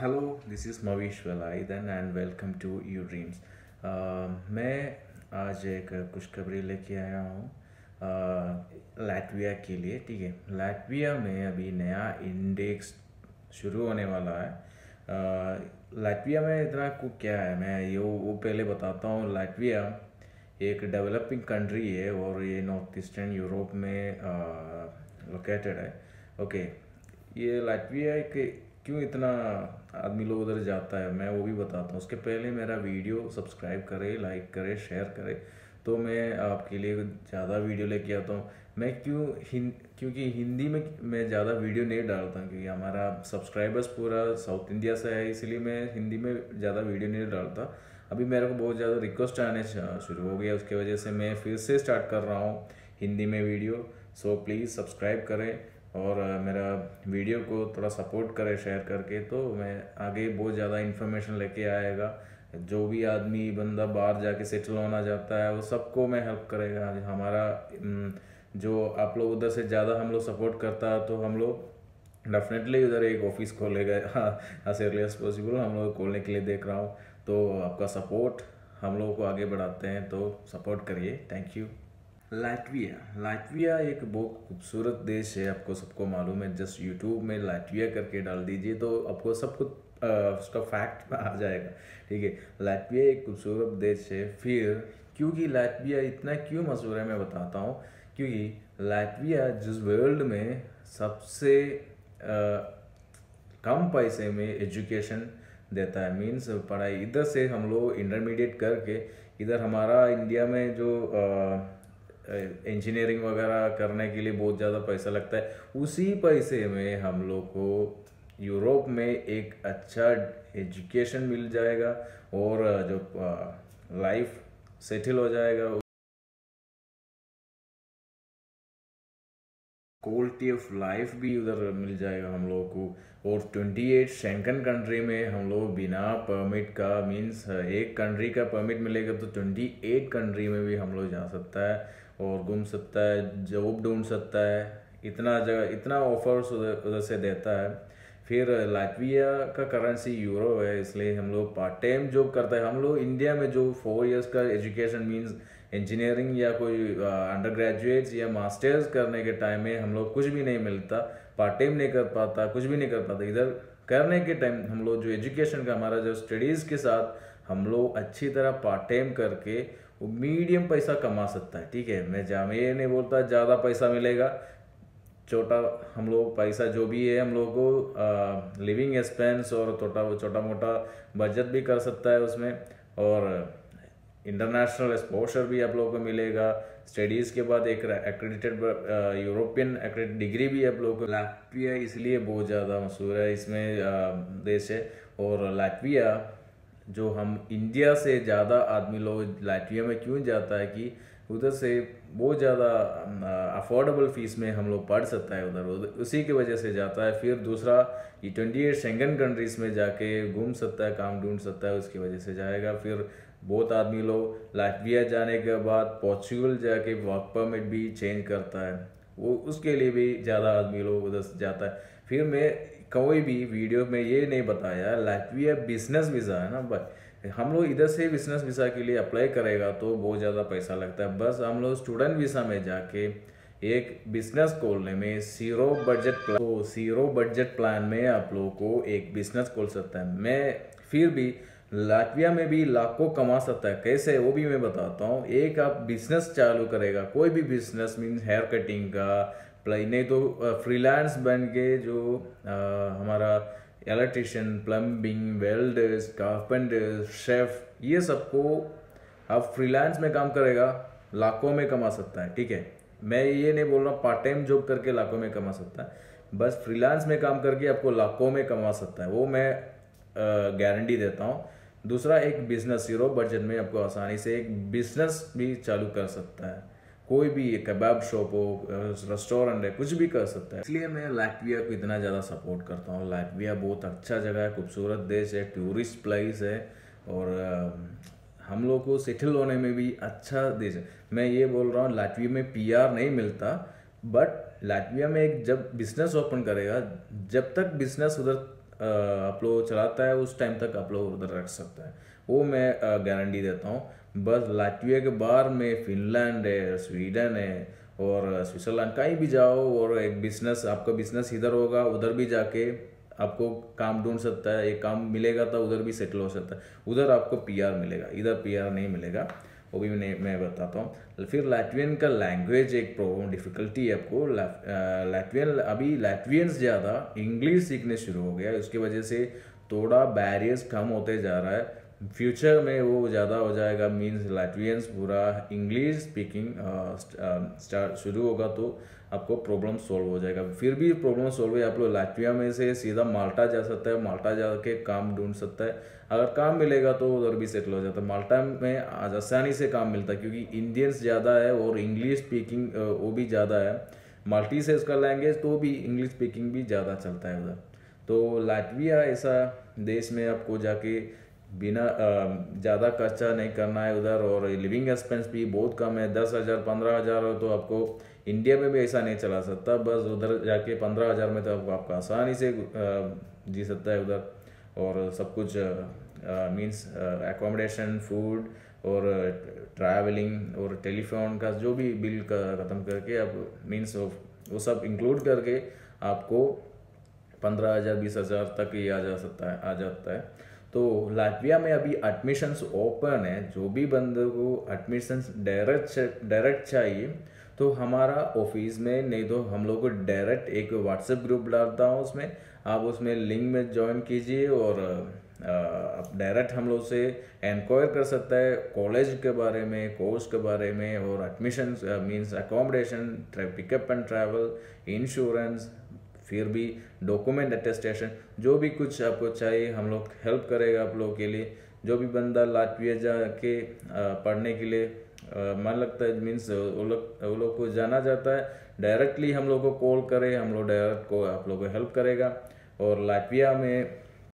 Hello this is मवीश वेलाइदन and welcome to you dreams मैं आज एक खुशखबरी लेके आया हूँ लैटविया के लिए, ठीक है? लैटविया में अभी नया इंडेक्स शुरू होने वाला है। लैटविया में इतना कुछ क्या है? मैं ये, वो पहले बताता हूँ। लैटविया एक डेवलपिंग कंट्री है और ये नॉर्थ ईस्टर्न यूरोप में लोकेटेड है। ओके ये लाटविया एक क्यों इतना आदमी लोग उधर जाता है? मैं वो भी बताता हूँ। उसके पहले मेरा वीडियो सब्सक्राइब करे, लाइक करे, शेयर करे तो मैं आपके लिए ज़्यादा वीडियो लेके आता हूँ। मैं क्यों हिं, क्योंकि हिंदी में मैं ज़्यादा वीडियो नहीं डालता क्योंकि हमारा सब्सक्राइबर्स पूरा साउथ इंडिया से है, इसलिए मैं हिंदी में ज़्यादा वीडियो नहीं डालता। अभी मेरे को बहुत ज़्यादा रिक्वेस्ट आने शुरू हो गया उसकी वजह से मैं फिर से स्टार्ट कर रहा हूँ हिंदी में वीडियो। सो प्लीज़ सब्सक्राइब करें। और मेरा वीडियो को थोड़ा सपोर्ट करें, शेयर करके तो मैं आगे बहुत ज़्यादा इन्फॉर्मेशन लेके आएगा। जो भी आदमी, बंदा बाहर जाके सेटल होना चाहता है, वो सबको मैं हेल्प करेगा। हमारा जो आप लोग उधर से ज़्यादा हम लोग सपोर्ट करता है तो हम लोग डेफिनेटली उधर एक ऑफ़िस खोलेगा। एज अर्ली एज पॉसिबल हम लोग खोलने के लिए देख रहा हूँ। तो आपका सपोर्ट हम लोगों को आगे बढ़ाते हैं तो सपोर्ट करिए। थैंक यू लाटविया लाटविया एक बहुत खूबसूरत देश है आपको सबको मालूम है। जस्ट यूट्यूब में लाटविया करके डाल दीजिए तो आपको सब कुछ उसका फैक्ट आ जाएगा। ठीक है? लाटविया एक खूबसूरत देश है। फिर क्योंकि लाटविया इतना क्यों मशहूर है मैं बताता हूँ। क्योंकि लाटविया जिस वर्ल्ड में सबसे आ, कम पैसे में एजुकेशन देता है। मीन्स पढ़ाई इधर से हम लोग इंटरमीडिएट करके इधर हमारा इंडिया में जो आ, इंजीनियरिंग वगैरह करने के लिए बहुत ज़्यादा पैसा लगता है। उसी पैसे में हम लोग को यूरोप में एक अच्छा एजुकेशन मिल जाएगा और जो लाइफ सेटल हो जाएगा। क्वालिटी ऑफ़ लाइफ भी उधर मिल जाएगा हम लोगों को। और 28 शेंकन कंट्री में हम लोग बिना परमिट का मींस एक कंट्री का परमिट मिलेगा तो 28 कंट्री में भी हम लोग जा सकता है। और घूम सकता है, जॉब ढूंढ सकता है, इतना जगह, इतना ऑफर्स उधर से देता है। फिर लाटविया का करेंसी यूरो है, इसलिए हम लोग पार्ट टाइम जॉब करते हैं। हम लोग इंडिया में जो फोर इयर्स का एजुकेशन मींस इंजीनियरिंग या कोई अंडर ग्रेजुएट्स या मास्टर्स करने के टाइम में हम लोग कुछ भी नहीं मिलता पार्ट टाइम नहीं कर पाता, कुछ भी नहीं कर पाता। इधर करने के टाइम हम लोग जो एजुकेशन का, हमारा जो स्टडीज़ के साथ हम लोग अच्छी तरह पार्ट टाइम करके वो मीडियम पैसा कमा सकता है, ठीक है? मैं जा ये नहीं बोलता ज़्यादा पैसा मिलेगा, छोटा हम लोग पैसा जो भी है हम लोग को लिविंग एक्सपेंस और छोटा छोटा मोटा बजट भी कर सकता है उसमें और इंटरनेशनल एक्सपोजर भी आप लोगों को मिलेगा। स्टडीज़ के बाद एक एक्रेडिटेड यूरोपियन एक्रेडिट डिग्री भी आप लोगों को लाटविया इसलिए बहुत ज़्यादा मशहूर है, इसमें देश है और लाटविया जो हम इंडिया से ज़्यादा आदमी लोग लाटविया में क्यों जाता है कि उधर से बहुत ज़्यादा अफोर्डेबल फ़ीस में हम लोग पढ़ सकता है उधर। उधर उसी की वजह से जाता है। फिर दूसरा ये ट्वेंटी एट शेंगन कंट्रीज़ में जाके घूम सकता है, काम ढूंढ सकता है, उसकी वजह से जाएगा। फिर बहुत आदमी लोग लाटविया जाने के बाद पोर्चुगल जाके वर्क परमिट भी चेंज करता है। वो, उसके लिए भी ज़्यादा आदमी लोग उधर जाता है। फिर मैं कोई भी वीडियो में ये नहीं बताया लाटविया बिज़नेस वीज़ा है ना बट हम लोग इधर से बिज़नेस वीज़ा के लिए अप्लाई करेगा तो बहुत ज़्यादा पैसा लगता है। बस हम लोग स्टूडेंट वीज़ा में जाके एक बिज़नेस खोलने में zero budget plan zero budget plan में आप लोगों को एक बिज़नेस खोल सकता है। मैं फिर भी लाटविया में भी लाखों कमा सकता है। कैसे? वो भी मैं बताता हूँ। एक आप बिज़नेस चालू करेगा, कोई भी बिज़नेस मीन हेयर कटिंग का प्लाई नहीं तो फ्रीलांस बन के जो आ, हमारा electrician plumbing welders carpenters chef ये सबको आप फ्रीलांस में काम करेगा लाखों में कमा सकता है ठीक है? मैं ये नहीं बोल रहा पार्ट टाइम जॉब करके लाखों में कमा सकता है बस फ्रीलांस में काम करके आपको लाखों में कमा सकता है वो मैं गारंटी देता हूँ। दूसरा एक बिज़नेस ज़ीरो बजट में आपको आसानी से एक बिज़नेस भी चालू कर सकता है। कोई भी कबाब शॉप हो रेस्टोरेंट है, कुछ भी कर सकता है। इसलिए मैं लैटविया को इतना ज़्यादा सपोर्ट करता हूँ। लैटविया बहुत अच्छा जगह है, खूबसूरत देश है टूरिस्ट प्लेस है और हम लोग को सेटल होने में भी अच्छा देश है। मैं ये बोल रहा हूँ लाटविया में पीआर नहीं मिलता बट लाटविया में एक जब बिज़नेस ओपन करेगा, जब तक बिज़नेस उधर आप लोग चलाता है, उस टाइम तक आप लोग उधर रख सकता है। वो मैं गारंटी देता हूँ। बस लाटविया के बाहर में फिनलैंड है, स्वीडन है और स्विट्ज़रलैंड कहीं भी जाओ और एक बिज़नेस आपका बिज़नेस इधर होगा, उधर भी जाके आपको काम ढूंढ सकता है, एक काम मिलेगा तो उधर भी सेटल हो सकता है। उधर आपको पीआर मिलेगा, इधर पीआर नहीं मिलेगा, वो भी मैं मैं बताता हूँ। फिर लैटवियन का लैंग्वेज एक प्रॉब्लम डिफ़िकल्टी है आपको। लैटवियन अभी लैटवियंस ज़्यादा इंग्लिश सीखने शुरू हो गया उसकी वजह से थोड़ा बैरियर्स कम होते जा रहा है। फ्यूचर में वो ज़्यादा हो जाएगा मीन्स लैटवियंस पूरा इंग्लिश स्पीकिंग स्टार्ट शुरू होगा तो आपको प्रॉब्लम सॉल्व हो जाएगा। फिर भी प्रॉब्लम सॉल्व है, आप लोग लाटविया में से सीधा माल्टा जा सकता है माल्टा जाके काम ढूंढ सकता है। अगर काम मिलेगा तो उधर भी सेटल हो जाता है। माल्टा में आज आसानी से काम मिलता है, क्योंकि इंडियंस ज़्यादा है और इंग्लिश स्पीकिंग वो भी ज़्यादा है। माल्टी से उसका लैंग्वेज तो भी इंग्लिश स्पीकिंग भी ज़्यादा चलता है उधर। तो लाटविया ऐसा देश में आपको जाके बिना ज़्यादा खर्चा नहीं करना है उधर और लिविंग एक्सपेंस भी बहुत कम है। दस हज़ार, पंद्रह हज़ार हो तो आपको इंडिया में भी ऐसा नहीं चला सकता। बस उधर जाके पंद्रह हज़ार में तो आपको आपका आसानी से जी सकता है उधर। और सब कुछ मीन्स एकोमोडेशन फ़ूड और ट्रैवलिंग और टेलीफोन का जो भी बिल का ख़त्म करके आप मीन्स वो सब इंक्लूड करके आपको पंद्रह हज़ार, बीस हज़ार तक ही आ जा सकता है, आ जाता है। तो लाटविया में अभी एडमिशन्स ओपन है, जो भी बंदे को एडमिशन्स डायरेक्ट डायरेक्ट चाहिए तो हमारा ऑफ़िस में नहीं तो हम लोग को डायरेक्ट एक व्हाट्सएप ग्रुप डालता हूँ उसमें। आप उसमें लिंक में ज्वाइन कीजिए और आप डायरेक्ट हम लोग से इंक्वायर कर सकता है कॉलेज के बारे में कोर्स के बारे में और admission means accommodation pickup and travel insurance फिर भी डॉक्यूमेंट अटेस्टेशन जो भी कुछ आपको चाहिए, हम लोग हेल्प करेगा आप लोगों के लिए। जो भी बंदा लाटविया जाके पढ़ने के लिए मन लगता है मीन्स वो लोग वो लोग को जाना जाता है। डायरेक्टली हम लोग को कॉल करें, हम लोग डायरेक्ट को आप लोग को हेल्प करेगा। और लाटविया में